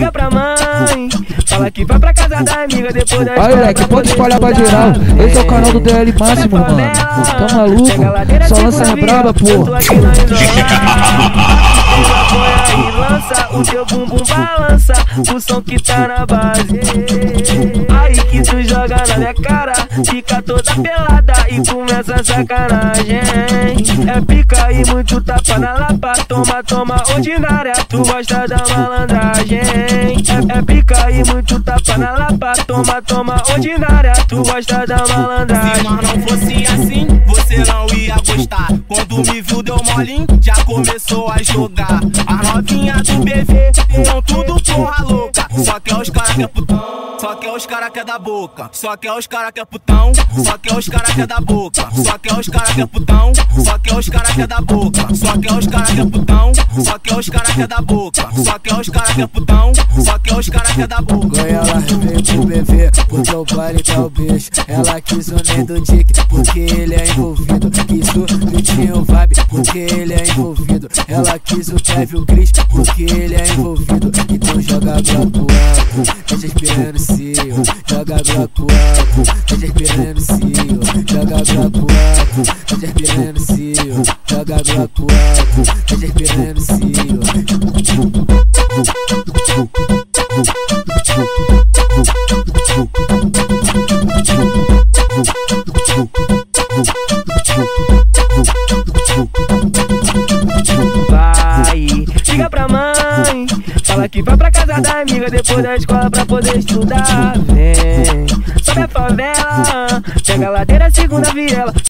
liga pra mãe. Fala que vai pra casa da amiga depois da Aí, moleque, pode espalhar pra geral. Esse é o canal do DL Máximo, mano. Tá maluco? Só lança braba, pô. lança, o teu bumbum balança, o som que tá na base. Aí que tu joga na minha cara, fica toda pelada e começa a sacanagem. É pica e muito tapa na lapa, toma, toma ordinária, tu gosta da malandragem. É, é pica e muito tapa na lapa, toma, toma ordinária, tu gosta da malandragem. Se não fosse assim, você não ia gostar. Quando me viu, deu molinho, já começou a jogar. A novinha do BV, são tudo porra louca. Só que é os caras que é putão. Só que é os cara que é da boca. Só que é os cara que é putão. Só que é os cara que é da boca. Só que é os cara que é putão. Só que é os cara que é da boca. Só que é os cara que é putão. Só que é os cara que é da boca. Só que é os cara que é putão. Só que é os cara que é da boca. Ela veio pro bebê, porque o baile tá o bicho. Ela quis o nem do Dick, porque ele é envolvido. Quis o Vitinho Vibe, porque ele é envolvido. Ela quis o Kevin Chris, porque ele é envolvido. Então joga bloco alto, deixa esperando cio. Joga bloco alto, deixa esperando cio. Joga bloco alto, deixa esperando cio. Joga bloco alto, deixa esperando cio. Vai, liga pra mãe. Fala que vai pra casa da amiga depois da escola pra poder estudar. Vem, sobe a favela, pega a ladeira, segunda viela.